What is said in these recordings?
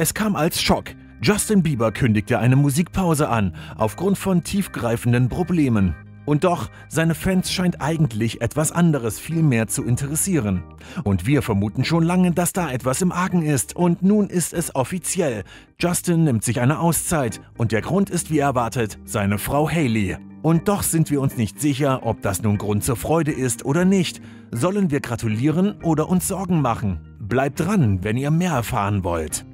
Es kam als Schock. Justin Bieber kündigte eine Musikpause an, aufgrund von tiefgreifenden Problemen. Und doch, seine Fans scheint eigentlich etwas anderes viel mehr zu interessieren. Und wir vermuten schon lange, dass da etwas im Argen ist. Und nun ist es offiziell. Justin nimmt sich eine Auszeit. Und der Grund ist wie erwartet seine Frau Haley. Und doch sind wir uns nicht sicher, ob das nun Grund zur Freude ist oder nicht. Sollen wir gratulieren oder uns Sorgen machen? Bleibt dran, wenn ihr mehr erfahren wollt.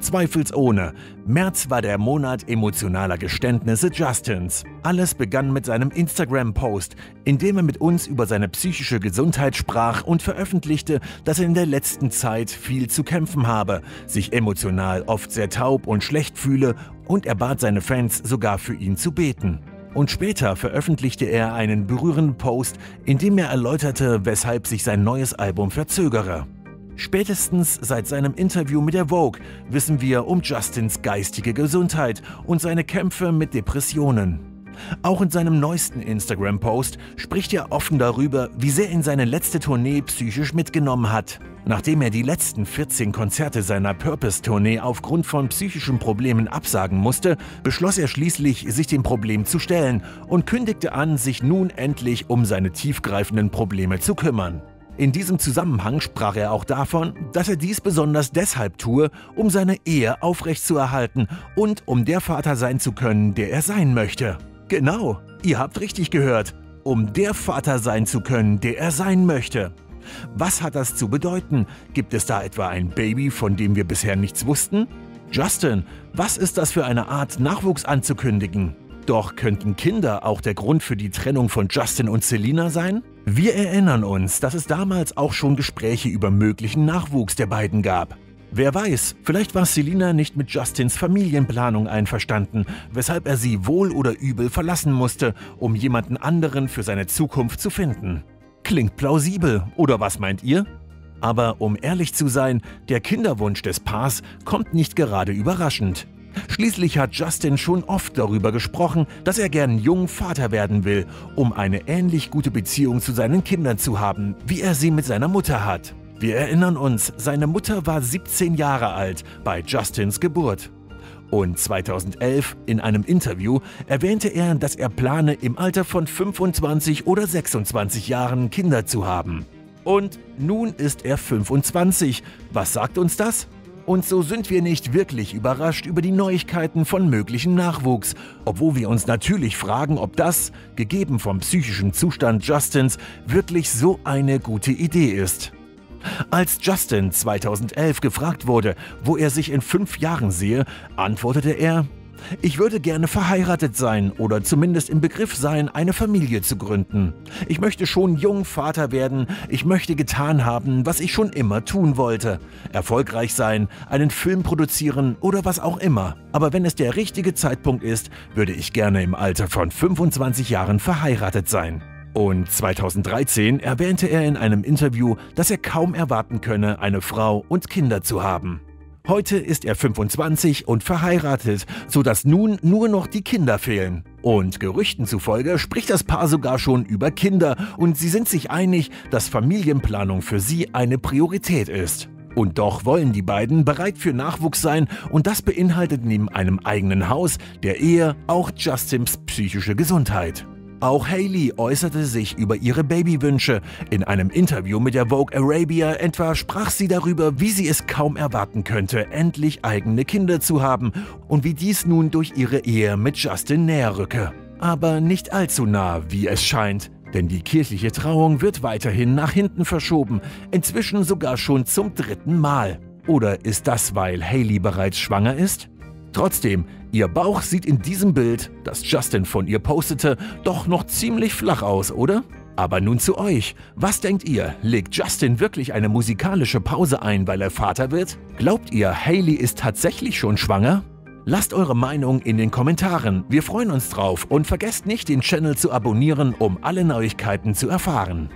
Zweifelsohne. März war der Monat emotionaler Geständnisse Justins. Alles begann mit seinem Instagram-Post, in dem er mit uns über seine psychische Gesundheit sprach und veröffentlichte, dass er in der letzten Zeit viel zu kämpfen habe, sich emotional oft sehr taub und schlecht fühle und er bat seine Fans sogar für ihn zu beten. Und später veröffentlichte er einen berührenden Post, in dem er erläuterte, weshalb sich sein neues Album verzögere. Spätestens seit seinem Interview mit der Vogue wissen wir um Justins geistige Gesundheit und seine Kämpfe mit Depressionen. Auch in seinem neuesten Instagram-Post spricht er offen darüber, wie sehr ihn seine letzte Tournee psychisch mitgenommen hat. Nachdem er die letzten 14 Konzerte seiner Purpose-Tournee aufgrund von psychischen Problemen absagen musste, beschloss er schließlich, sich dem Problem zu stellen und kündigte an, sich nun endlich um seine tiefgreifenden Probleme zu kümmern. In diesem Zusammenhang sprach er auch davon, dass er dies besonders deshalb tue, um seine Ehe aufrechtzuerhalten und um der Vater sein zu können, der er sein möchte. Genau, ihr habt richtig gehört, um der Vater sein zu können, der er sein möchte. Was hat das zu bedeuten? Gibt es da etwa ein Baby, von dem wir bisher nichts wussten? Justin, was ist das für eine Art, Nachwuchs anzukündigen? Doch könnten Kinder auch der Grund für die Trennung von Justin und Selina sein? Wir erinnern uns, dass es damals auch schon Gespräche über möglichen Nachwuchs der beiden gab. Wer weiß, vielleicht war Selina nicht mit Justins Familienplanung einverstanden, weshalb er sie wohl oder übel verlassen musste, um jemanden anderen für seine Zukunft zu finden. Klingt plausibel, oder was meint ihr? Aber um ehrlich zu sein, der Kinderwunsch des Paars kommt nicht gerade überraschend. Schließlich hat Justin schon oft darüber gesprochen, dass er gern jung Vater werden will, um eine ähnlich gute Beziehung zu seinen Kindern zu haben, wie er sie mit seiner Mutter hat. Wir erinnern uns, seine Mutter war 17 Jahre alt bei Justins Geburt. Und 2011 in einem Interview erwähnte er, dass er plane, im Alter von 25 oder 26 Jahren Kinder zu haben. Und nun ist er 25. Was sagt uns das? Und so sind wir nicht wirklich überrascht über die Neuigkeiten von möglichen Nachwuchs, obwohl wir uns natürlich fragen, ob das, gegeben vom psychischen Zustand Justins, wirklich so eine gute Idee ist. Als Justin 2011 gefragt wurde, wo er sich in fünf Jahren sehe, antwortete er, ich würde gerne verheiratet sein oder zumindest im Begriff sein, eine Familie zu gründen. Ich möchte schon jung Vater werden, ich möchte getan haben, was ich schon immer tun wollte. Erfolgreich sein, einen Film produzieren oder was auch immer. Aber wenn es der richtige Zeitpunkt ist, würde ich gerne im Alter von 25 Jahren verheiratet sein. Und 2013 erwähnte er in einem Interview, dass er kaum erwarten könne, eine Frau und Kinder zu haben. Heute ist er 25 und verheiratet, sodass nun nur noch die Kinder fehlen. Und Gerüchten zufolge spricht das Paar sogar schon über Kinder und sie sind sich einig, dass Familienplanung für sie eine Priorität ist. Und doch wollen die beiden bereit für Nachwuchs sein und das beinhaltet neben einem eigenen Haus, der Ehe, auch Justins psychische Gesundheit. Auch Haley äußerte sich über ihre Babywünsche. In einem Interview mit der Vogue Arabia etwa sprach sie darüber, wie sie es kaum erwarten könnte, endlich eigene Kinder zu haben und wie dies nun durch ihre Ehe mit Justin näher rücke. Aber nicht allzu nah, wie es scheint. Denn die kirchliche Trauung wird weiterhin nach hinten verschoben, inzwischen sogar schon zum dritten Mal. Oder ist das, weil Haley bereits schwanger ist? Trotzdem, ihr Bauch sieht in diesem Bild, das Justin von ihr postete, doch noch ziemlich flach aus, oder? Aber nun zu euch. Was denkt ihr? Legt Justin wirklich eine musikalische Pause ein, weil er Vater wird? Glaubt ihr, Haley ist tatsächlich schon schwanger? Lasst eure Meinung in den Kommentaren. Wir freuen uns drauf und vergesst nicht, den Channel zu abonnieren, um alle Neuigkeiten zu erfahren.